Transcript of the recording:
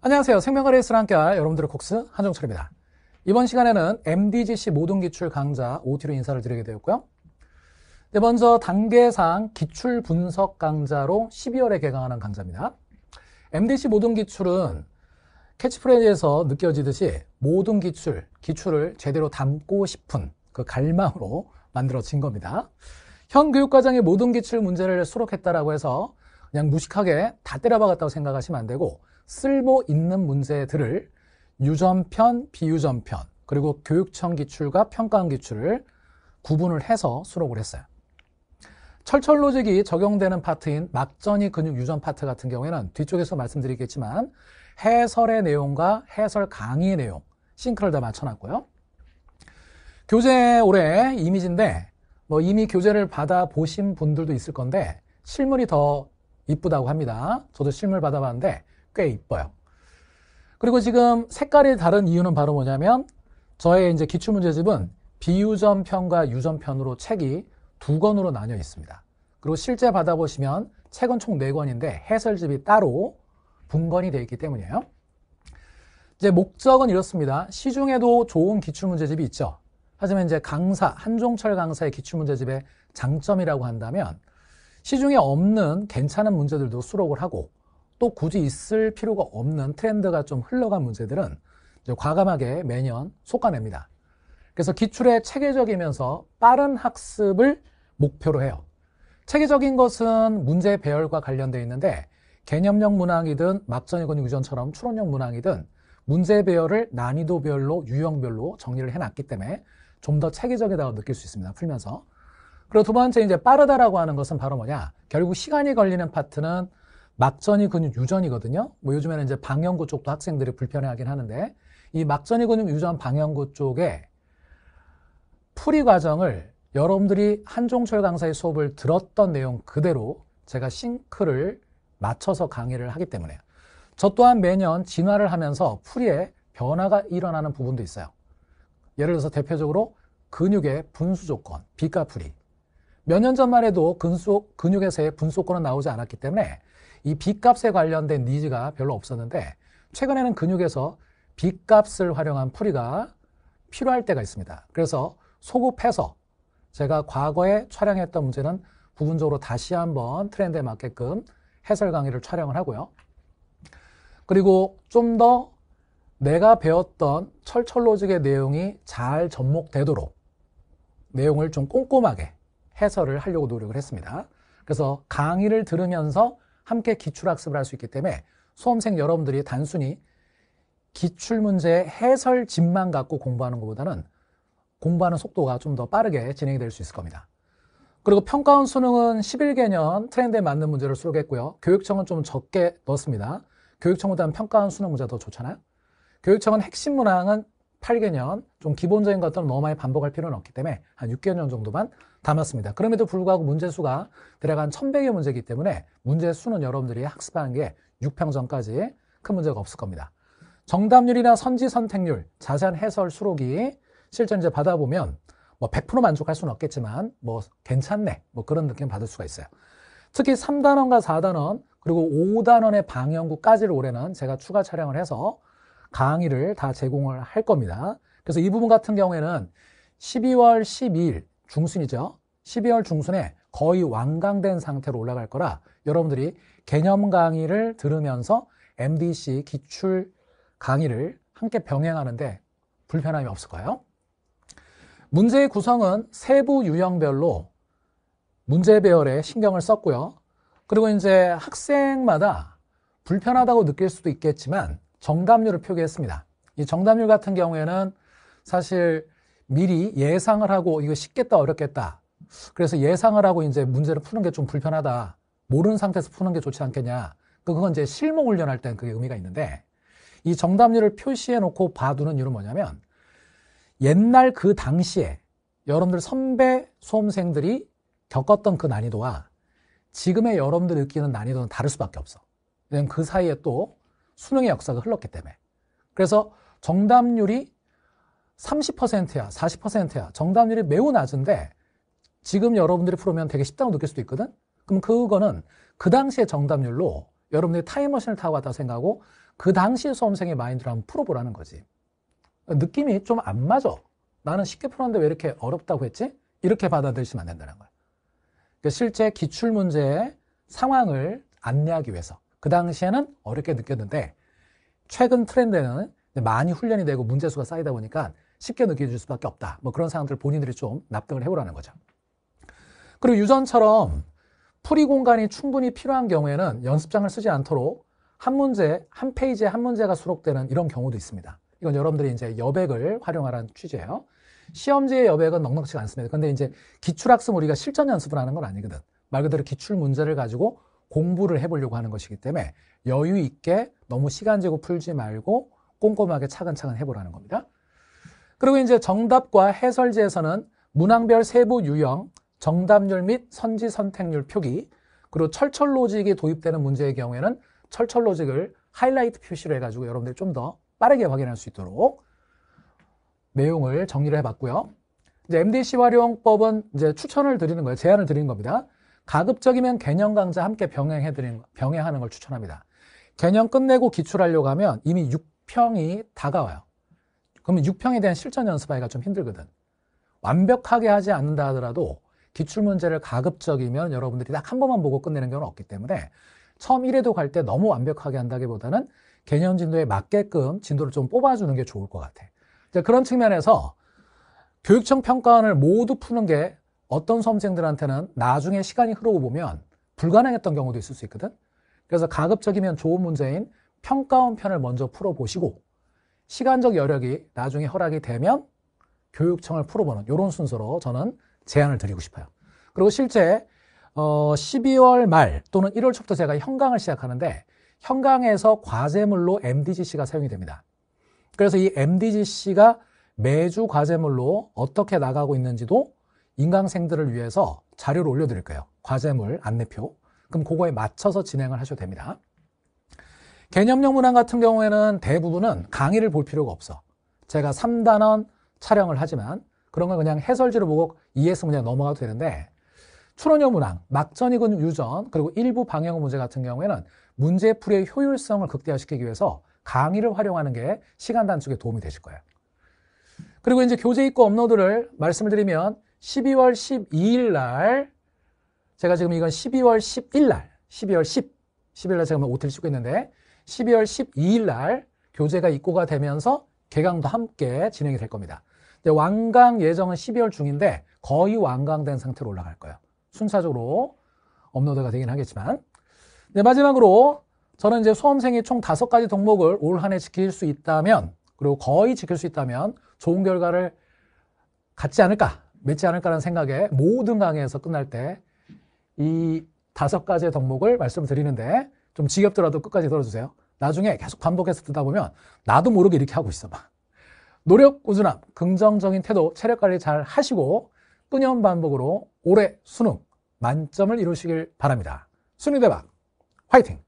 안녕하세요. 생명거래에서 함께할 여러분들의 콕스 한정철입니다. 이번 시간에는 MDGC 모든 기출 강좌 OT로 인사를 드리게 되었고요. 네, 먼저 단계상 기출 분석 강좌로 12월에 개강하는 강좌입니다. MDC 모든 기출은 캐치프레이즈에서 느껴지듯이 모든 기출, 기출을 제대로 담고 싶은 그 갈망으로 만들어진 겁니다. 현 교육과정의 모든 기출 문제를 수록했다라고 해서 그냥 무식하게 다 때려박았다고 생각하시면 안 되고 쓸모 있는 문제들을 유전편, 비유전편, 그리고 교육청 기출과 평가원 기출을 구분을 해서 수록을 했어요. 철철 로직이 적용되는 파트인 막전이 근육 유전 파트 같은 경우에는 뒤쪽에서 말씀드리겠지만 해설의 내용과 해설 강의의 내용 싱크를 다 맞춰놨고요. 교재 올해 이미지인데 뭐 이미 교재를 받아 보신 분들도 있을 건데 실물이 더 이쁘다고 합니다. 저도 실물 받아봤는데 꽤 이뻐요. 그리고 지금 색깔이 다른 이유는 바로 뭐냐면 저의 이제 기출문제집은 비유전편과 유전편으로 책이 두 권으로 나뉘어 있습니다. 그리고 실제 받아보시면 책은 총네 권인데 해설집이 따로 분권이 되어 있기 때문이에요. 이제 목적은 이렇습니다. 시중에도 좋은 기출문제집이 있죠. 하지만 이제 강사, 한종철 강사의 기출문제집의 장점이라고 한다면 시중에 없는 괜찮은 문제들도 수록을 하고 또 굳이 있을 필요가 없는 트렌드가 좀 흘러간 문제들은 과감하게 매년 솎아냅니다. 그래서 기출에 체계적이면서 빠른 학습을 목표로 해요. 체계적인 것은 문제 배열과 관련되어 있는데 개념형 문항이든 막전이건 유전처럼 추론형 문항이든 문제 배열을 난이도별로 유형별로 정리를 해놨기 때문에 좀 더 체계적이다고 느낄 수 있습니다. 풀면서. 그리고 두 번째 이제 빠르다라고 하는 것은 바로 뭐냐? 결국 시간이 걸리는 파트는 막전이 근육 유전이거든요. 뭐 요즘에는 이제 방영구 쪽도 학생들이 불편해하긴 하는데 이 막전이 근육 유전 방영구 쪽에 풀이 과정을 여러분들이 한종철 강사의 수업을 들었던 내용 그대로 제가 싱크를 맞춰서 강의를 하기 때문에요. 저 또한 매년 진화를 하면서 풀이에 변화가 일어나는 부분도 있어요. 예를 들어서 대표적으로 근육의 분수 조건, 비가 풀이. 몇 년 전만 해도 근수, 근육에서의 분수 조건은 나오지 않았기 때문에 이 B값에 관련된 니즈가 별로 없었는데 최근에는 근육에서 B값을 활용한 풀이가 필요할 때가 있습니다. 그래서 소급해서 제가 과거에 촬영했던 문제는 부분적으로 다시 한번 트렌드에 맞게끔 해설 강의를 촬영을 하고요. 그리고 좀 더 내가 배웠던 철철로직의 내용이 잘 접목되도록 내용을 좀 꼼꼼하게 해설을 하려고 노력을 했습니다. 그래서 강의를 들으면서 함께 기출학습을 할 수 있기 때문에 수험생 여러분들이 단순히 기출문제 해설 집만 갖고 공부하는 것보다는 공부하는 속도가 좀 더 빠르게 진행이 될 수 있을 겁니다. 그리고 평가원 수능은 11개년 트렌드에 맞는 문제를 수록했고요. 교육청은 좀 적게 넣었습니다. 교육청보다는 평가원 수능 문제가 더 좋잖아요. 교육청은 핵심 문항은 8개년, 좀 기본적인 것들은 너무 많이 반복할 필요는 없기 때문에 한 6개년 정도만 담았습니다. 그럼에도 불구하고 문제 수가 대략 한 1100여 문제이기 때문에 문제 수는 여러분들이 학습하는 게 6평 전까지 큰 문제가 없을 겁니다. 정답률이나 선지 선택률, 자세한 해설 수록이 실제 이제 받아보면 뭐 100% 만족할 수는 없겠지만 뭐 괜찮네 뭐 그런 느낌 받을 수가 있어요. 특히 3단원과 4단원 그리고 5단원의 방영구까지를 올해는 제가 추가 촬영을 해서 강의를 다 제공을 할 겁니다. 그래서 이 부분 같은 경우에는 12월 12일 중순이죠. 12월 중순에 거의 완강된 상태로 올라갈 거라 여러분들이 개념 강의를 들으면서 MDC 기출 강의를 함께 병행하는데 불편함이 없을 까요 문제의 구성은 세부 유형별로 문제 배열에 신경을 썼고요. 그리고 이제 학생마다 불편하다고 느낄 수도 있겠지만 정답률을 표기했습니다. 이 정답률 같은 경우에는 사실 미리 예상을 하고 이거 쉽겠다 어렵겠다. 그래서 예상을 하고 이제 문제를 푸는 게 좀 불편하다. 모르는 상태에서 푸는 게 좋지 않겠냐. 그 그건 이제 실무 훈련할 때는 그게 의미가 있는데 이 정답률을 표시해 놓고 봐두는 이유는 뭐냐면 옛날 그 당시에 여러분들 선배 수험생들이 겪었던 그 난이도와 지금의 여러분들이 느끼는 난이도는 다를 수밖에 없어. 왜냐면 그 사이에 또 수능의 역사가 흘렀기 때문에. 그래서 정답률이 30%야, 40%야. 정답률이 매우 낮은데 지금 여러분들이 풀으면 되게 쉽다고 느낄 수도 있거든? 그럼 그거는 그 당시의 정답률로 여러분들이 타임머신을 타고 왔다고 생각하고 그 당시 수험생의 마인드로 한번 풀어보라는 거지. 느낌이 좀 안 맞아. 나는 쉽게 풀었는데 왜 이렇게 어렵다고 했지? 이렇게 받아들이시면 안 된다는 거예요. 그러니까 실제 기출문제의 상황을 안내하기 위해서. 그 당시에는 어렵게 느꼈는데, 최근 트렌드는 많이 훈련이 되고 문제수가 쌓이다 보니까 쉽게 느껴질 수밖에 없다. 뭐 그런 상황들 본인들이 좀 납득을 해보라는 거죠. 그리고 유전처럼 풀이 공간이 충분히 필요한 경우에는 연습장을 쓰지 않도록 한 문제, 한 페이지에 한 문제가 수록되는 이런 경우도 있습니다. 이건 여러분들이 이제 여백을 활용하라는 취지예요. 시험지의 여백은 넉넉치가 않습니다. 근데 이제 기출학습 우리가 실전 연습을 하는 건 아니거든. 말 그대로 기출 문제를 가지고 공부를 해보려고 하는 것이기 때문에 여유 있게 너무 시간 재고 풀지 말고 꼼꼼하게 차근차근 해보라는 겁니다. 그리고 이제 정답과 해설지에서는 문항별 세부 유형, 정답률 및 선지 선택률 표기, 그리고 철철 로직이 도입되는 문제의 경우에는 철철 로직을 하이라이트 표시를 해가지고 여러분들이 좀 더 빠르게 확인할 수 있도록 내용을 정리를 해봤고요. 이제 MDC 활용법은 이제 추천을 드리는 거예요. 제안을 드리는 겁니다. 가급적이면 개념 강좌 함께 병행해 드리는 병행하는 걸 추천합니다. 개념 끝내고 기출하려고 하면 이미 6 평이 다가와요. 그러면 6평에 대한 실전 연습하기가 좀 힘들거든. 완벽하게 하지 않는다 하더라도 기출 문제를 가급적이면 여러분들이 딱 한 번만 보고 끝내는 경우는 없기 때문에 처음 1회도 갈 때 너무 완벽하게 한다기보다는 개념 진도에 맞게끔 진도를 좀 뽑아주는 게 좋을 것 같아. 그런 측면에서 교육청 평가원을 모두 푸는 게 어떤 수험생들한테는 나중에 시간이 흐르고 보면 불가능했던 경우도 있을 수 있거든. 그래서 가급적이면 좋은 문제인 평가원 편을 먼저 풀어보시고 시간적 여력이 나중에 허락이 되면 교육청을 풀어보는 이런 순서로 저는 제안을 드리고 싶어요. 그리고 실제 어 12월 말 또는 1월 초부터 제가 현강을 시작하는데 현강에서 과제물로 MDGC가 사용이 됩니다. 그래서 이 MDGC가 매주 과제물로 어떻게 나가고 있는지도 인강생들을 위해서 자료를 올려드릴 거예요. 과제물 안내표. 그럼 그거에 맞춰서 진행을 하셔도 됩니다. 개념형 문항 같은 경우에는 대부분은 강의를 볼 필요가 없어. 제가 3단원 촬영을 하지만 그런 건 그냥 해설지를 보고 이해해서 그냥 넘어가도 되는데 추론형 문항, 막전이군 유전, 그리고 일부 방향 문제 같은 경우에는 문제풀이의 효율성을 극대화시키기 위해서 강의를 활용하는 게 시간 단축에 도움이 되실 거예요. 그리고 이제 교재 입고 업로드를 말씀을 드리면 12월 12일 날 제가 지금 이건 12월 10일 날 12월 10 10일 날 제가 오트를 찍고 있는데 12월 12일 날 교재가 입고가 되면서 개강도 함께 진행이 될 겁니다. 완강 예정은 12월 중인데 거의 완강된 상태로 올라갈 거예요. 순차적으로 업로드가 되긴 하겠지만 네, 마지막으로 저는 이제 수험생이 총 다섯 가지 덕목을 올 한 해 지킬 수 있다면 그리고 거의 지킬 수 있다면 좋은 결과를 갖지 않을까 맺지 않을까라는 생각에 모든 강의에서 끝날 때 이 다섯 가지의 덕목을 말씀드리는데 좀 지겹더라도 끝까지 들어주세요. 나중에 계속 반복해서 듣다 보면 나도 모르게 이렇게 하고 있어 막. 노력, 꾸준함, 긍정적인 태도, 체력 관리 잘 하시고 끊임 반복으로 올해 수능 만점을 이루시길 바랍니다. 수능 대박 화이팅!